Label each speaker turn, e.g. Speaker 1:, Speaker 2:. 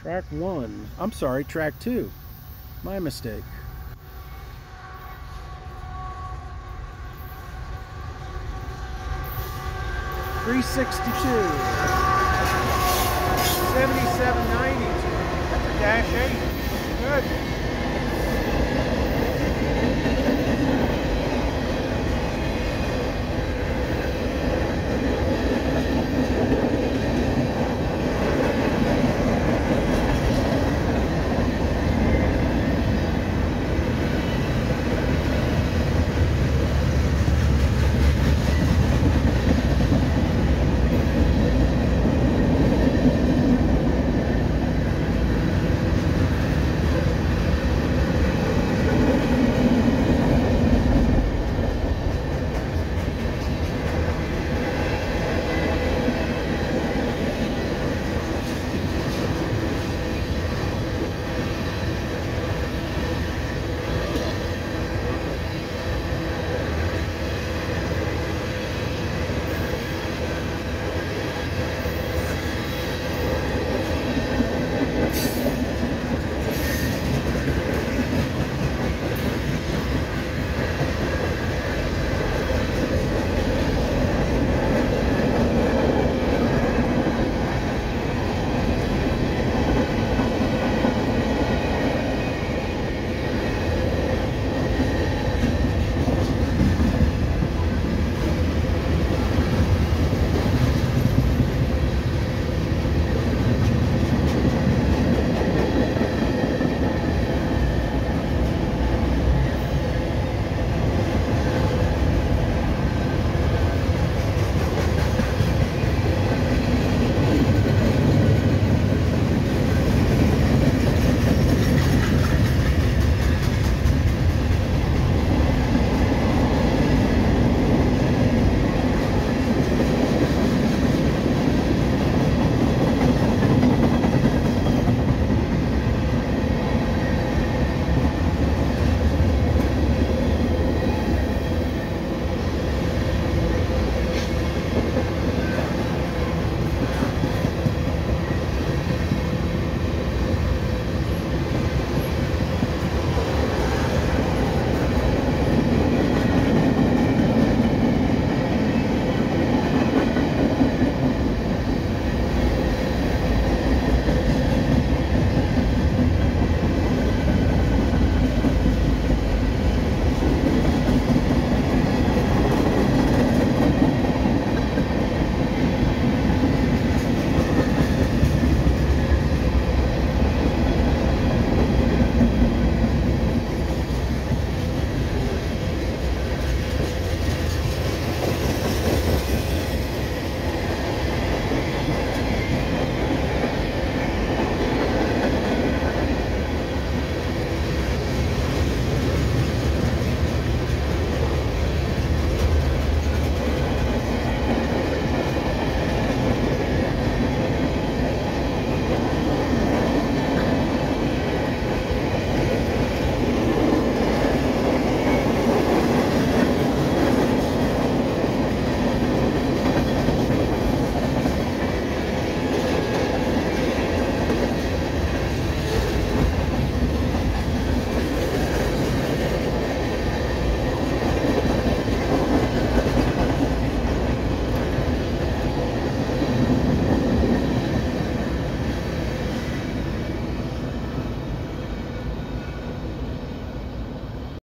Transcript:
Speaker 1: Track one. I'm sorry, track two. My mistake. Three sixty-two. Seventy-seven ninety-two.
Speaker 2: That's a dash eight. Good.